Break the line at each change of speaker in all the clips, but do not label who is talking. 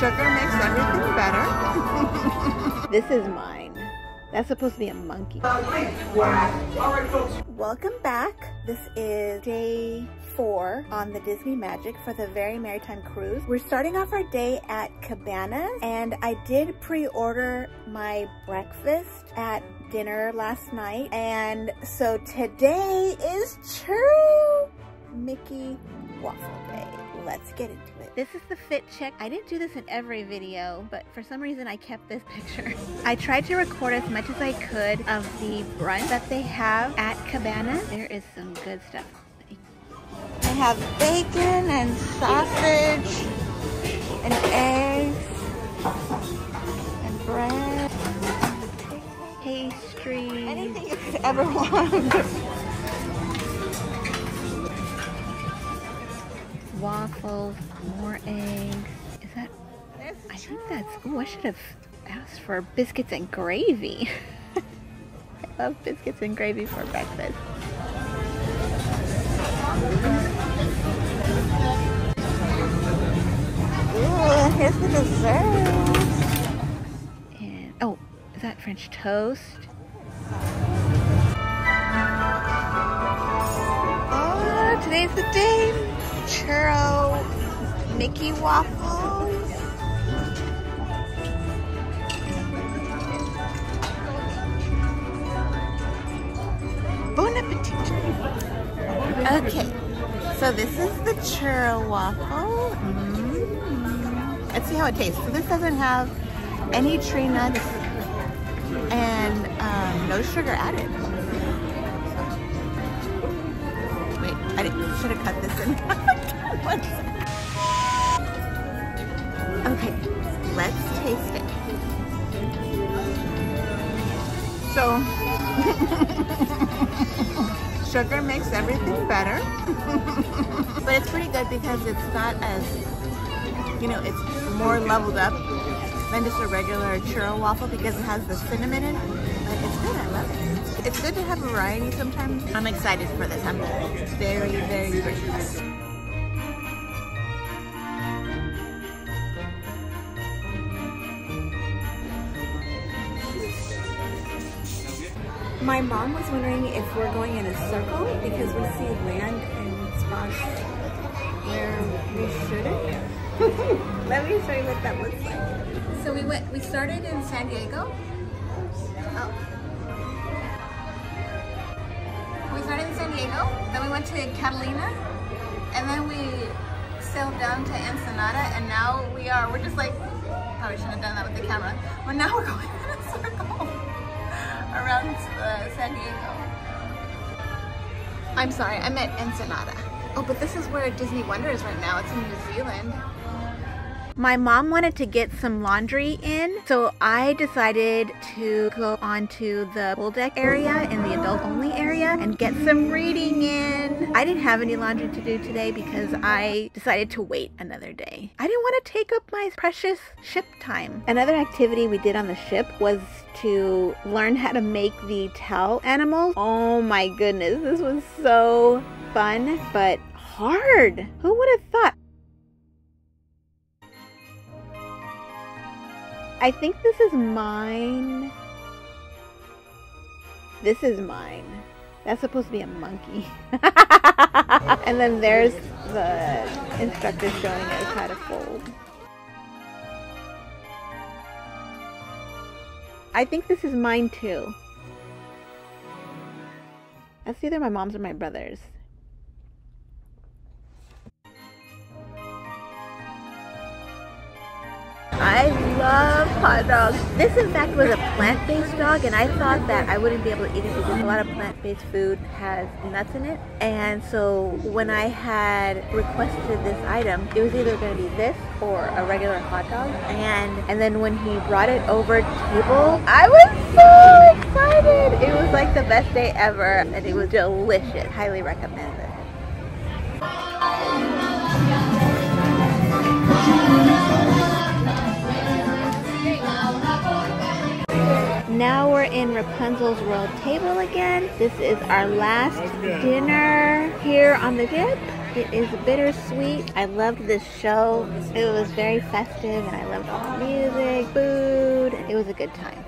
Sugar makes everything better.
this is mine. That's supposed to be a monkey. Welcome back. This is day four on the Disney Magic for the Very Merrytime Cruise. We're starting off our day at Cabanas and I did pre-order my breakfast at dinner last night. And so today is true Mickey Waffle Day. Let's get into it. This is the fit check. I didn't do this in every video, but for some reason I kept this picture. I tried to record as much as I could of the brunch that they have at Cabana. There is some good stuff. I have bacon and sausage and eggs and bread, pastry, anything you could ever want. waffles, more eggs. Is that, I think that's, oh, I should have asked for biscuits and gravy. I love biscuits and gravy for breakfast. Ooh, here's the dessert. And, oh, is that French toast? Oh, today's the day churro Mickey waffles. Bon appetit. Okay, so this is the churro waffle. Mm. Let's see how it tastes. So this doesn't have any tree nuts and um, no sugar added. I should have cut this in. Okay, let's taste it. So, sugar makes everything better. but it's pretty good because it's not as, you know, it's more leveled up than just a regular churro waffle because it has the cinnamon in it. Love it. It's good to have variety sometimes. I'm excited for this. I'm very, very, very My mom was wondering if we're going in a circle because we see land in spots where we shouldn't. Let me show you what that looks like. So we went, we started in San Diego. Oh. We started in San Diego, then we went to Catalina, and then we sailed down to Ensenada, and now we are, we're just like, probably shouldn't have done that with the camera, but now we're going in a circle around uh, San Diego. I'm sorry, I meant Ensenada. Oh, but this is where Disney Wonder is right now. It's in New Zealand. My mom wanted to get some laundry in, so I decided to go onto the pool deck area in the adult only area and get some reading in. I didn't have any laundry to do today because I decided to wait another day. I didn't want to take up my precious ship time. Another activity we did on the ship was to learn how to make the towel animals. Oh my goodness, this was so fun, but hard. Who would have thought? I think this is mine. This is mine. That's supposed to be a monkey. and then there's the instructor showing us how to fold. I think this is mine too. That's either my mom's or my brother's. I love hot dogs. This in fact was a plant-based dog and I thought that I wouldn't be able to eat it because a lot of plant-based food has nuts in it. And so when I had requested this item, it was either going to be this or a regular hot dog. And and then when he brought it over to table, I was so excited. It was like the best day ever and it was delicious. Highly recommend it. In Rapunzel's Royal Table again. This is our last dinner here on the dip. It is bittersweet. I loved this show. It was very festive and I loved all the music, food. It was a good time.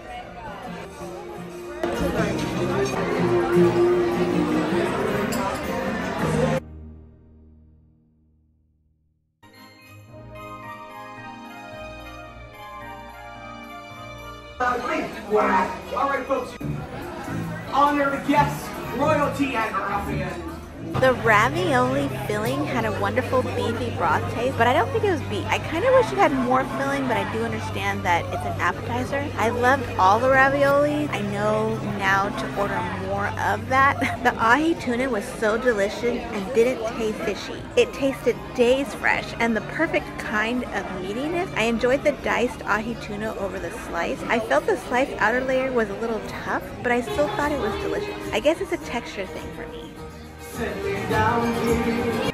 Wow. All right, folks. Honored guests, royalty, and ruffians.
The ravioli filling had a wonderful beefy broth taste, but I don't think it was beef. I kind of wish it had more filling, but I do understand that it's an appetizer. I loved all the ravioli. I know now to order more of that. The ahi tuna was so delicious and didn't taste fishy. It tasted days fresh and the perfect kind of meatiness. I enjoyed the diced ahi tuna over the slice. I felt the slice outer layer was a little tough, but I still thought it was delicious. I guess it's a texture thing for me. Set me down here.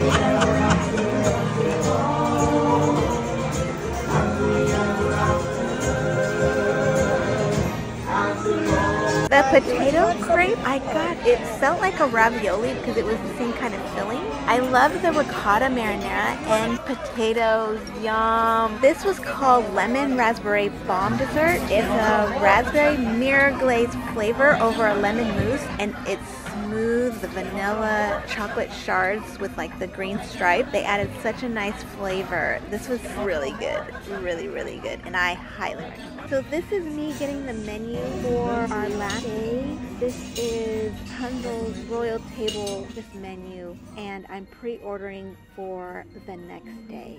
The potato scrape I got, it felt like a ravioli because it was the same kind of filling. I love the ricotta marinara and potatoes, yum. This was called lemon raspberry bomb dessert. It's a raspberry mirror glaze flavor over a lemon mousse and it's smooth, the vanilla chocolate shards with like the green stripe. They added such a nice flavor. This was really good, really, really good, and I highly recommend. So this is me getting the menu for our last This is Rapunzel's Royal Table, this menu, and I'm pre-ordering for the next day.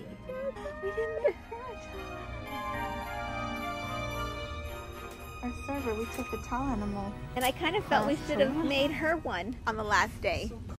We didn't our server, we took the tall animal. And I kind of felt we should have made her one on the last day.